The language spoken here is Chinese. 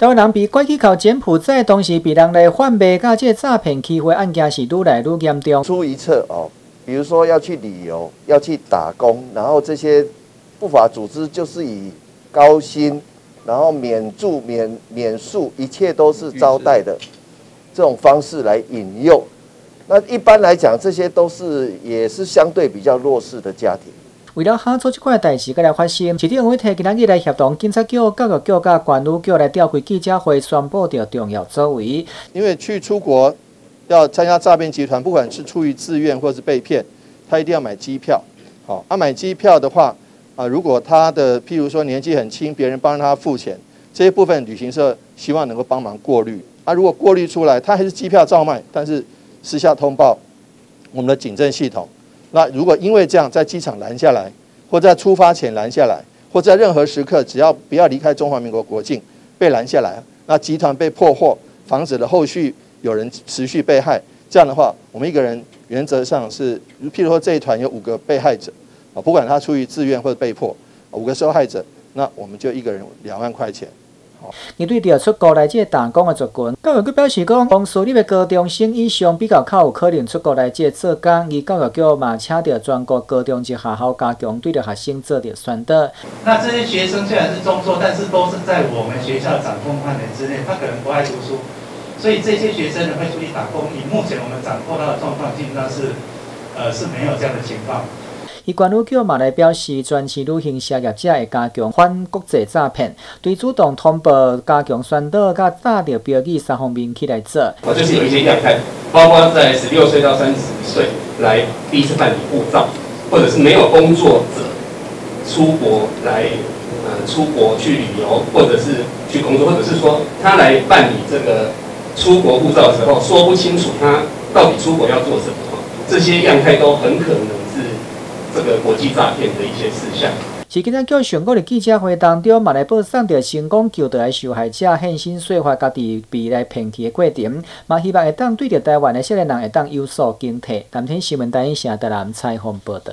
台湾人被拐去考柬埔寨，同时被人来贩卖，甲这诈骗机会案件是愈来愈严重。出一策哦，比如说要去旅游，要去打工，然后这些不法组织就是以高薪，然后免住、免免宿，一切都是招待的这种方式来引诱。那一般来讲，这些都是也是相对比较弱势的家庭。为了哈做这块代志，佮来发生，市长会提今日来协同警察局、教育局、甲管务局来调开记者会，宣布着重要作为。因为去出国要参加诈骗集团，不管是出于自愿或是被骗，他一定要买机票。好，他买机票的话，啊，如果他的譬如说年纪很轻，别人帮他付钱，这些部分旅行社希望能够帮忙过滤。啊，如果过滤出来，他还是机票照卖，但是私下通报我们的警政系统。那如果因为这样在机场拦下来，或在出发前拦下来，或在任何时刻只要不要离开中华民国国境被拦下来，那集团被破获，防止了后续有人持续被害。这样的话，我们一个人原则上是，譬如说这一团有五个被害者，啊，不管他出于自愿或者被迫，五个受害者，那我们就一个人两万块钱。面对着出国来这打工的族群，教育局表示讲，公司你的高中生以上比较较有可能出国来这做工，而教育局嘛请到全国高中及学校加强对着学生做着宣导。那这些学生虽然是中辍，但是都是在我们学校掌控范围之内，他可能不爱读书，所以这些学生呢会出去打工。以目前我们掌控到的状况，基本上是，呃是没有这样的情况。伊管务局嘛来表示，全市旅行社业者会加强反国际诈骗，对主动通报、加强宣导、甲打着标记三方面起来做。我就是有一些样态，包括在十六岁到三十岁来第一次办理护照，或者是没有工作者出国来，呃，出国去旅游，或者是去工作，或者是说他来办理这个出国护照的时候说不清楚他到底出国要做什么，这些样态都很可能。这个国际诈骗的一些事项。是今天叫上个的记者会当中，马来报送着成功救得来受害者现身说法，家己被来骗去的过程，嘛希望会当对着台湾的少年人会当有所警惕。南天新闻台伊城台南采访报道。